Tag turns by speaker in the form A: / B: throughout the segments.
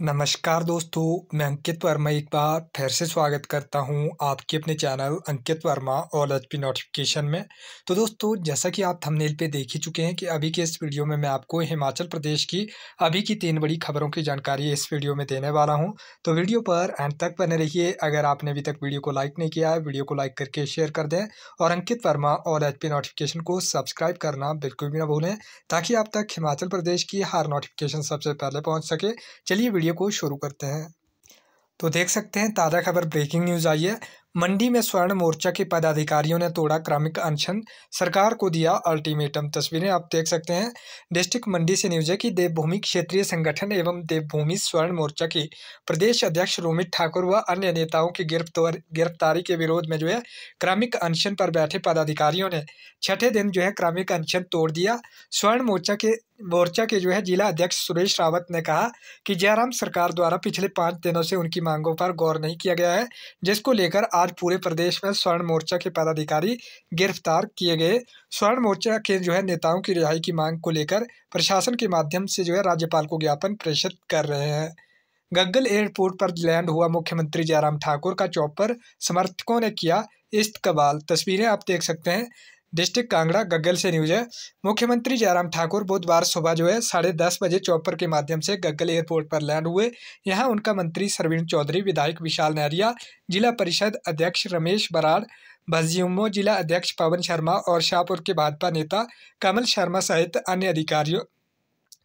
A: नमस्कार दोस्तों, मैं अंकित वर्मा एक बार फिर से स्वागत करता हूँ आपके अपने चैनल अंकित वर्मा और एच पी नोटिफिकेशन में। तो दोस्तों, जैसा कि आप थंबनेल पे देख ही चुके हैं कि अभी के इस वीडियो में मैं आपको हिमाचल प्रदेश की अभी की तीन बड़ी खबरों की जानकारी इस वीडियो में देने वाला हूँ। तो वीडियो पर एंड तक बने रहिए। अगर आपने अभी तक वीडियो को लाइक नहीं किया है, वीडियो को लाइक करके शेयर कर दें और अंकित वर्मा और एच नोटिफिकेशन को सब्सक्राइब करना बिल्कुल भी ना भूलें, ताकि आप तक हिमाचल प्रदेश की हर नोटिफिकेशन सबसे पहले पहुँच सके। चलिए वीडियो वीडियो को शुरू करते हैं। तो देख सकते हैं, ताज़ा खबर ब्रेकिंग न्यूज़ आई है। मंडी में स्वर्ण मोर्चा के पदाधिकारियों ने तोड़ा क्रमिक अनशन। सरकार को दिया अल्टीमेटम। तस्वीरें आप देख सकते हैं। डिस्ट्रिक्ट मंडी से न्यूज़ है कि देवभूमि क्षेत्रीय संगठन एवं देवभूमि स्वर्ण मोर्चा के प्रदेश अध्यक्ष रोमित ठाकुर व अन्य नेताओं की गिरफ़्तार के विरोध में जो है क्रमिक अनशन पर बैठे पदाधिकारियों ने छठे दिन जो है क्रमिक अनशन तोड़ दिया। स्वर्ण मोर्चा के मोर्चा के जो है जिला अध्यक्ष सुरेश रावत ने कहा कि जयराम सरकार द्वारा पिछले पाँच दिनों से उनकी मांगों पर गौर नहीं किया गया है, जिसको लेकर आज पूरे प्रदेश में स्वर्ण मोर्चा के पदाधिकारी गिरफ़्तार किए गए। स्वर्ण मोर्चा के जो है नेताओं की रिहाई की मांग को लेकर प्रशासन के माध्यम से जो है राज्यपाल को ज्ञापन प्रेषित कर रहे हैं। गग्गल एयरपोर्ट पर लैंड हुआ मुख्यमंत्री जयराम ठाकुर का चौपर, समर्थकों ने किया इस्तकबाल तस्वीरें आप देख सकते हैं। डिस्ट्रिक्ट कांगड़ा, गग्गल से न्यूज़ है। मुख्यमंत्री जयराम ठाकुर बुधवार सुबह जो है, साढ़े दस बजे चौपर के माध्यम से गग्गल एयरपोर्ट पर लैंड हुए। यहाँ उनका मंत्री सरवीण चौधरी, विधायक विशाल नहरिया जिला परिषद अध्यक्ष रमेश बराड़ भजियुमो जिला अध्यक्ष पवन शर्मा और शाहपुर के भाजपा नेता कमल शर्मा सहित अन्य अधिकारियों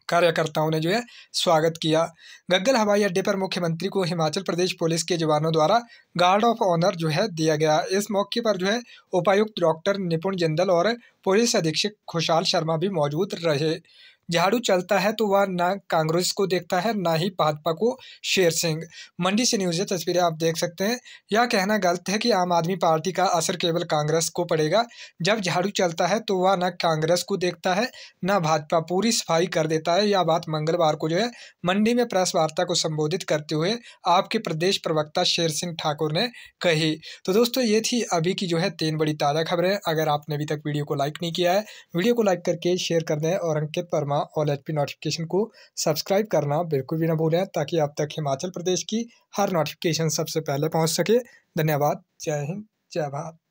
A: कार्यकर्ताओं ने जो है स्वागत किया। गग्गल हवाई अड्डे पर मुख्यमंत्री को हिमाचल प्रदेश पुलिस के जवानों द्वारा गार्ड ऑफ़ ऑनर जो है दिया गया। इस मौके पर जो है उपायुक्त डॉक्टर निपुण जिंदल और पुलिस अधीक्षक खुशाल शर्मा भी मौजूद रहे। झाड़ू चलता है तो वह ना कांग्रेस को देखता है, ना ही भाजपा को। शेर सिंह, मंडी से न्यूज़ तस्वीरें आप देख सकते हैं। यह कहना गलत है कि आम आदमी पार्टी का असर केवल कांग्रेस को पड़ेगा। जब झाड़ू चलता है तो वह न कांग्रेस को देखता है, न भाजपा पूरी सफ़ाई कर देता है। यह बात मंगलवार को जो है, मंडी में प्रेस वार्ता को संबोधित करते हुए आपके प्रदेश प्रवक्ता शेर सिंह ठाकुर ने कही। तो दोस्तों, ये थी अभी की जो है तीन बड़ी ताज़ा खबरें। अगर आपने अभी तक वीडियो को लाइक नहीं किया है, वीडियो को लाइक करके शेयर कर दें और अंकित वर्मा करना और एच नोटिफिकेशन को सब्सक्राइब करना बिल्कुल भी ना भूलें, ताकि आप तक हिमाचल प्रदेश की हर नोटिफिकेशन सबसे पहले पहुँच सके। धन्यवाद। जय हिंद। जय भारत।